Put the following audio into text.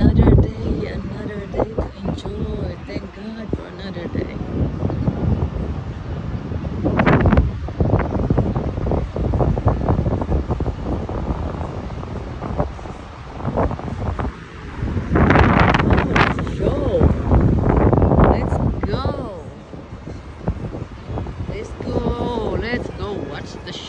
another day, another day to enjoy. Thank God for another day. Let's go watch the show.